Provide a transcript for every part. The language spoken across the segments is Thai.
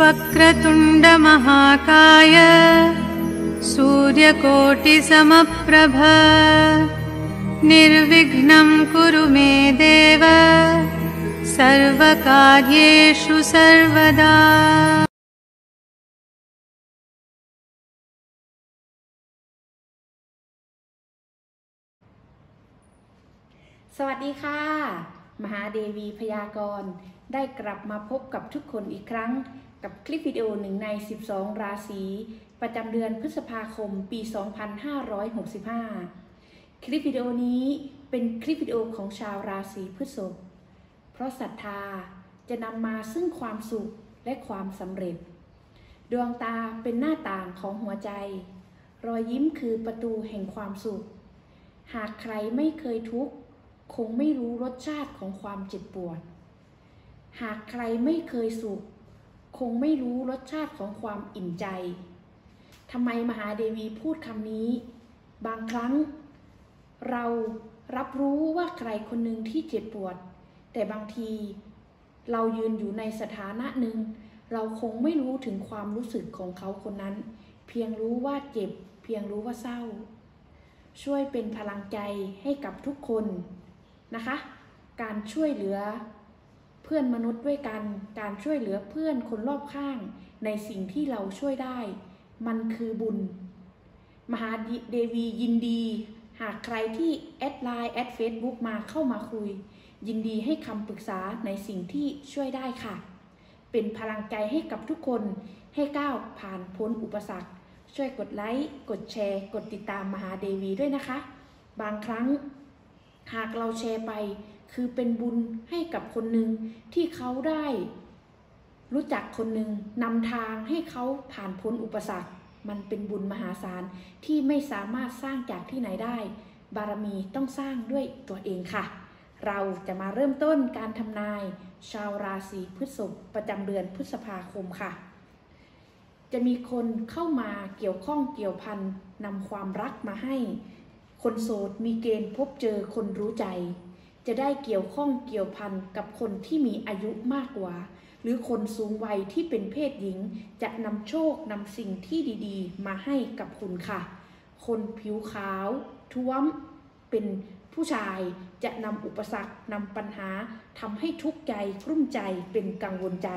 वक्रतुण्डमहाकाय सूर्यकोटिसमप्रभ निर्विघ्नं कुरु मे देव सर्वकार्येषु सर्वदा สวัสดีค่ะ มหาเดวีพยากรณ์ได้กลับมาพบกับทุกคนอีกครั้ง กับคลิปวิดีโอหนึ่งใน 12 ราศีประจำเดือนพฤษภาคมปี 2565 คลิปวิดีโอนี้เป็นคลิปวิดีโอของชาวราศีพฤษภ เพราะศรัทธาจะนำมาซึ่งความสุขและความสำเร็จ ดวงตาเป็นหน้าต่างของหัวใจ รอยยิ้มคือประตูแห่งความสุข หากใครไม่เคยทุกข์คงไม่รู้รสชาติของความเจ็บปวด หากใครไม่เคยสุข คงไม่รู้รสชาติของความอิ่มใจทำไมมหาเดวีพูดคำนี้ บางครั้ง เรารับรู้ว่าใครคนหนึ่งที่เจ็บปวด แต่บางที เรายืนอยู่ในสถานะหนึ่ง เราคงไม่รู้ถึงความรู้สึกของเขาคนนั้น เพียงรู้ว่าเจ็บ เพียงรู้ว่าเศร้า ช่วยเป็นพลังใจให้กับทุกคนนะคะ การช่วยเหลือ เพื่อนมนุษย์ด้วยกัน การช่วยเหลือเพื่อนคนรอบข้าง ในสิ่งที่เราช่วยได้ มันคือบุญ มหาเดวียินดี หากใครที่ add ไลน์ add เฟซบุ๊กมาเข้ามาคุย ยินดีให้คำปรึกษาในสิ่งที่ช่วยได้ค่ะ เป็นพลังใจให้กับทุกคนให้ก้าวผ่านพ้นอุปสรรค ช่วยกดไลค์ กดแชร์ กดติดตามมหาเดวีด้วยนะคะ บางครั้ง หากเราแชร์ไป คือเป็นบุญให้กับคนหนึ่งที่เขาได้ รู้จักคนหนึ่งนำทางให้เขาผ่านพ้นอุปสรรค มันเป็นบุญมหาศาลที่ไม่สามารถสร้างจากที่ไหนได้ บารมีต้องสร้างด้วยตัวเองค่ะ เราจะมาเริ่มต้นการทำนาย ชาวราศีพฤษภประจำเดือนพฤษภาคมค่ะจะมีคนเข้ามาเกี่ยวข้องเกี่ยวพันนำความรักมาให้ คนโสดมีเกณฑ์พบเจอคนรู้ใจ จะได้เกี่ยวข้องเกี่ยวพันกับคนที่มีอายุมากกว่า หรือคนสูงวัยที่เป็นเพศหญิง จะนำโชคนำสิ่งที่ดีๆ มาให้กับคุณค่ะ คนผิวขาว ท้วมเป็นผู้ชายจะนำอุปสรรคนำปัญหาทำให้ทุกข์ใจกลุ้มใจเป็นกังวลใจ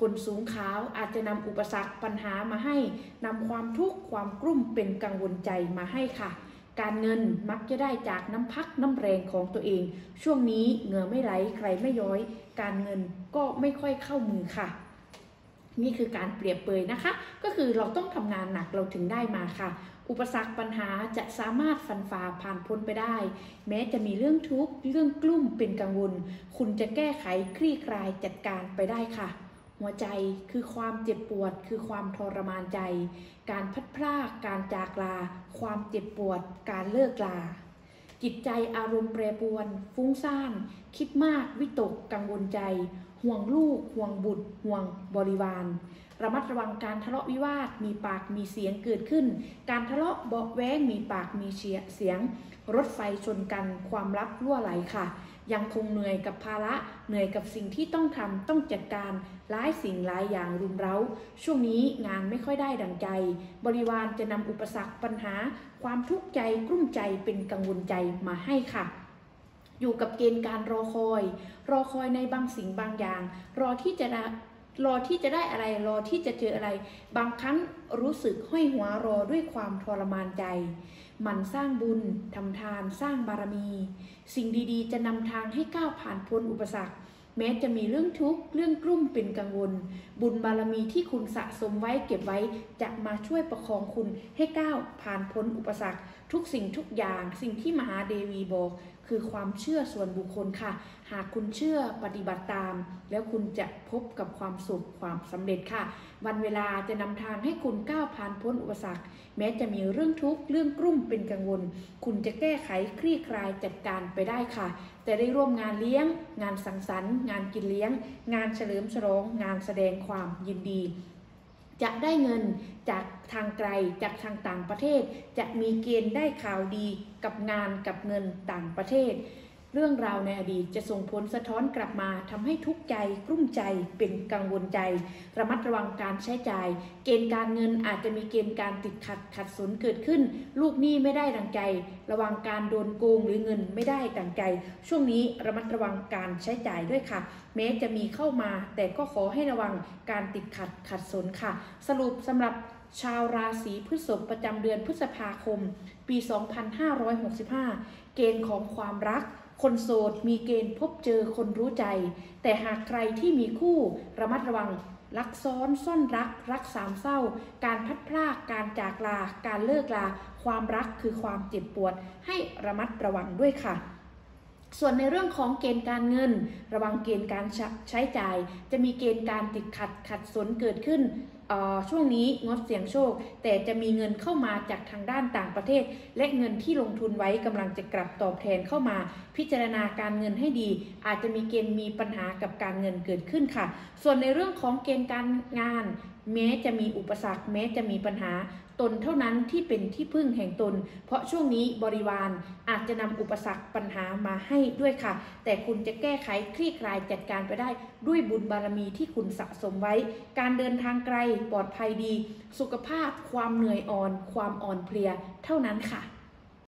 คนสูงขาวอาจจะนำอุปสรรคปัญหามาให้นำความทุกข์ความกลุ้มเป็นกังวลใจมาให้ค่ะ การเงินมักจะได้จากน้ำพักน้ำแรงของตัวเอง ช่วงนี้เหงื่อไม่ไหลใครไม่ย้อย การเงินก็ไม่ค่อยเข้ามือค่ะ นี่คือการเปรียบเปยนะคะ ก็คือเราต้องทำงานหนักเราถึงได้มาค่ะ อุปสรรคปัญหาจะสามารถฟันฝ่าผ่านพ้นไปได้ แม้จะมีเรื่องทุกข์เรื่องกลุ้มเป็นกังวล คุณจะแก้ไขคลี่คลายจัดการไปได้ค่ะ หัวใจคือความเจ็บปวด คือความทรมานใจ การพัดพลากการจากลา ความเจ็บปวด การเลิกลา จิตใจอารมณ์แปรปรวน ฟุ้งซ่าน คิดมาก วิตก กังวลใจ ห่วงลูก ห่วงบุตร ห่วงบริวาร ระมัดระวังการทะเลาะวิวาท มีปากมีเสียงเกิดขึ้น การทะเลาะเบาแว้ง มีปากมีเสียง รถไฟชนกัน ความลับรั่วไหลค่ะ ยังคงเหนื่อยกับภาระเหนื่อยกับสิ่งที่ต้องทำต้องจัดการหลายสิ่งหลายอย่างรุมเร้า ช่วงนี้งานไม่ค่อยได้ดังใจ บริวารจะนำอุปสรรคปัญหา ความทุกข์ใจกลุ้มใจเป็นกังวลใจมาให้ค่ะอยู่กับเกณฑ์การรอคอย รอคอยในบางสิ่งบางอย่าง รอที่จะ รอที่จะได้อะไรรอที่จะเจออะไร บางครั้งรู้สึกห้อยหัวรอด้วยความทรมานใจ มันสร้างบุญทำทานสร้างบารมี สิ่งดีๆ จะนำทางให้ก้าวผ่านพ้นอุปสรรค แม้จะมีเรื่องทุกข์เรื่องกลุ้มเป็นกังวล บุญบารมีที่คุณสะสมไว้เก็บไว้จะมาช่วยประคองคุณให้ก้าวผ่านพ้นอุปสรรค ทุกสิ่งทุกอย่าง สิ่งที่มหาเดวีบอก คือความเชื่อส่วนบุคคลค่ะ หากคุณเชื่อปฏิบัติตาม แล้วคุณจะพบกับความสุขความสำเร็จค่ะ วันเวลาจะนำทางให้คุณก้าวผ่านพ้นอุปสรรค แม้จะมีเรื่องทุกข์เรื่องกลุ่มเป็นกังวล คุณจะแก้ไขคลี่คลายจัดการไปได้ค่ะ แต่ได้ร่วมงานเลี้ยง งานสังสรรค์ งานกินเลี้ยง งานเฉลิมฉลอง งานแสดงความยินดี จะได้เงินจากทางไกลจากทางต่างประเทศ จะมีเกณฑ์ได้ข่าวดีกับงานกับเงินต่างประเทศ เรื่องราวในอดีตจะส่งผลสะท้อนกลับมาทำให้ทุกข์ใจกลุ้มใจเป็นกังวลใจ ระมัดระวังการใช้จ่าย เกณฑ์การเงินอาจจะมีเกณฑ์การติดขัดขัดสนเกิดขึ้น ลูกหนี้ไม่ได้ดังใจ ระวังการโดนโกงหรือเงินไม่ได้ดังใจ ช่วงนี้ระมัดระวังการใช้จ่ายด้วยค่ะ แม้จะมีเข้ามา แต่ก็ขอให้ระวังการติดขัดขัดสนค่ะ สรุปสำหรับชาวราศีพฤษภประจำเดือนพฤษภาคม ปี 2565 เกณฑ์ของความรัก คนโสดมีเกณฑ์พบเจอคนรู้ใจ แต่หากใครที่มีคู่ระมัดระวังรักซ้อนซ่อนรัก รักสามเศร้า การพัดพลากการจากลา การเลิกลา ความรักคือความเจ็บปวด ให้ระมัดระวังด้วยค่ะ ส่วนในเรื่องของเกณฑ์การเงิน ระวังเกณฑ์การใช้ใช้จ่าย จะมีเกณฑ์การติดขัดขัดสนเกิดขึ้นช่วงนี้งดเสี่ยงโชค แต่จะมีเงินเข้ามาจากทางด้านต่างประเทศ และเงินที่ลงทุนไว้กำลังจะกลับตอบแทนเข้ามา พิจารณาการเงินให้ดี อาจจะมีเกณฑ์มีปัญหากับการเงินเกิดขึ้นค่ะ ส่วนในเรื่องของเกณฑ์การงาน แม้จะมีอุปสรรค แม้จะมีปัญหา ตนเท่านั้นที่เป็นที่พึ่งแห่งตน เพราะช่วงนี้บริวารอาจจะนำอุปสรรคปัญหามาให้ด้วยค่ะ แต่คุณจะแก้ไขคลี่คลายจัดการไปได้ด้วยบุญบารมีที่คุณสะสมไว้ การเดินทางไกลปลอดภัยดี สุขภาพ ความเหนื่อยอ่อน ความอ่อนเพลียเท่านั้นค่ะ